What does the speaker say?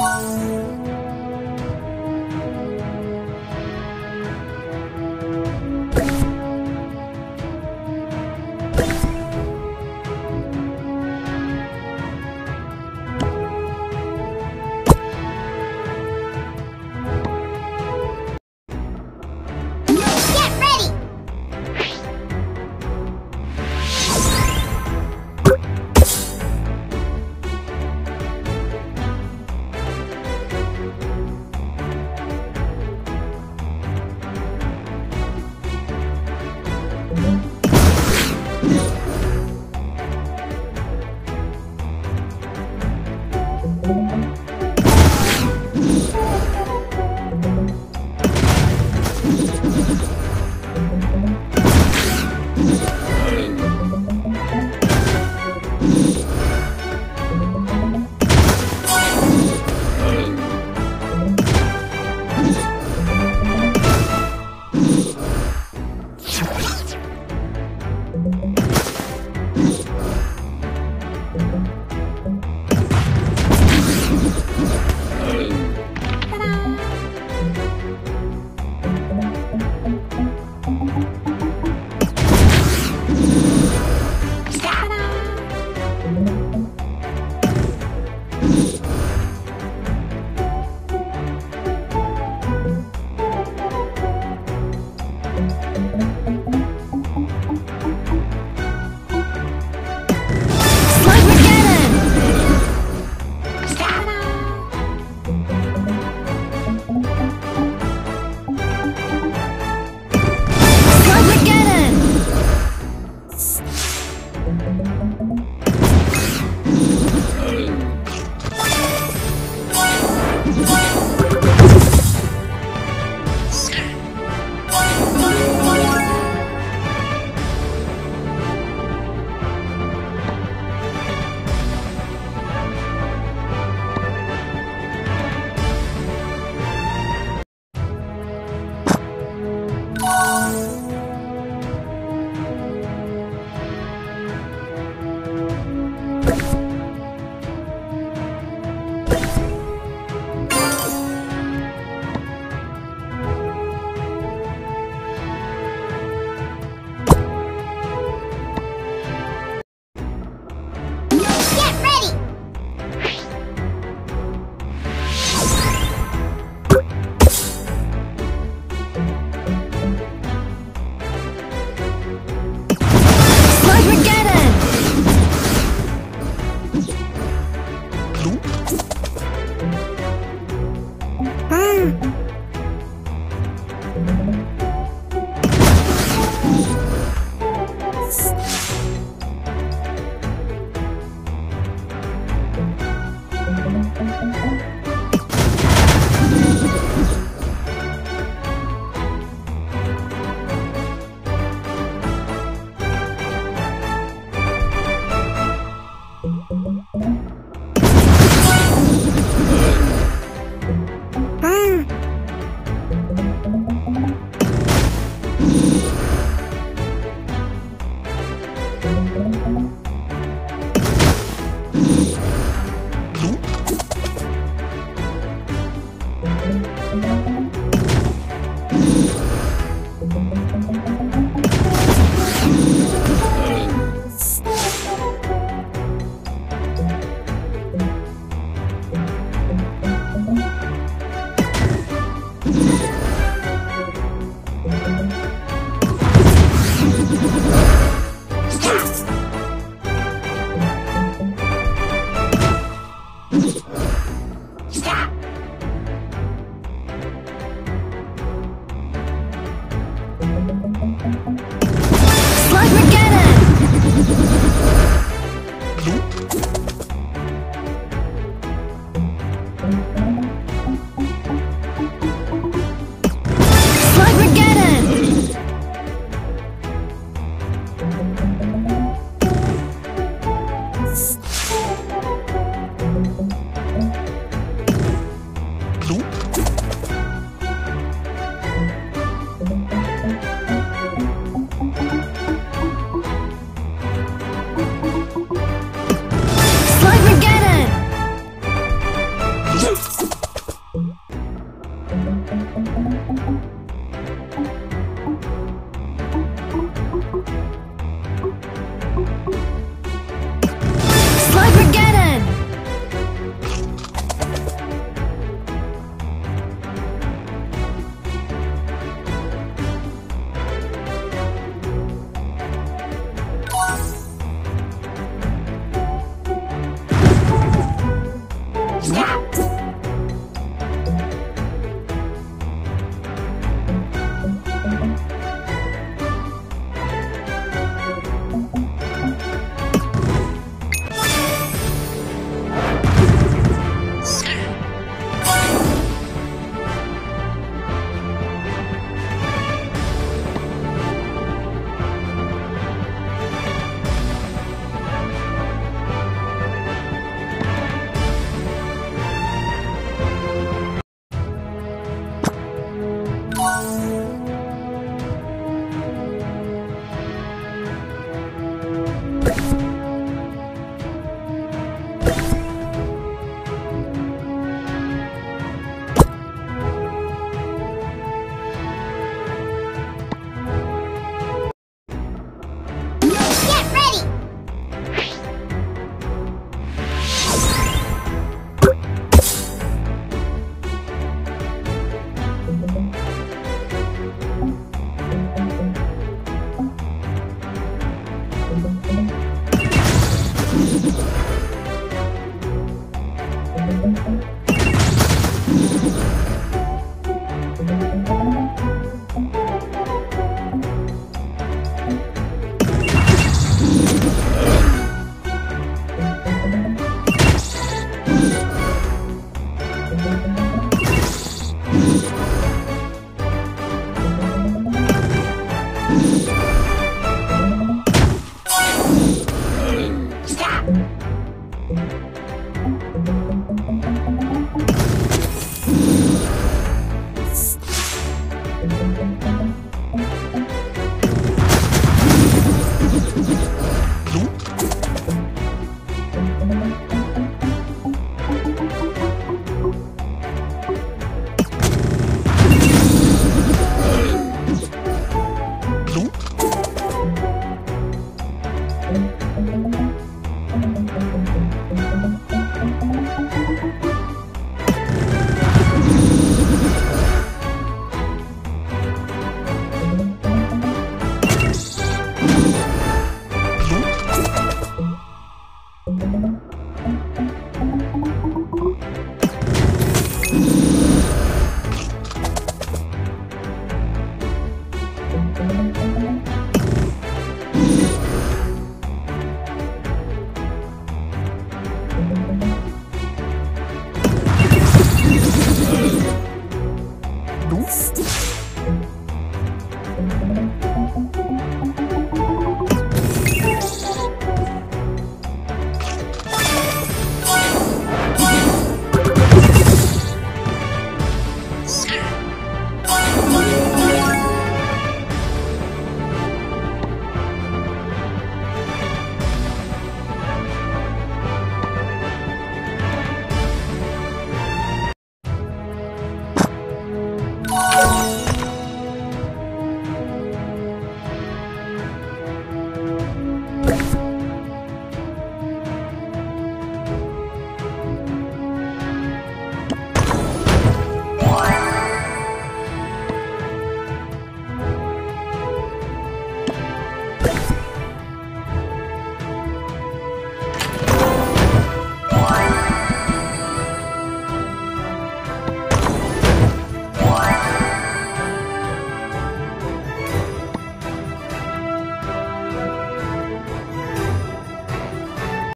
了。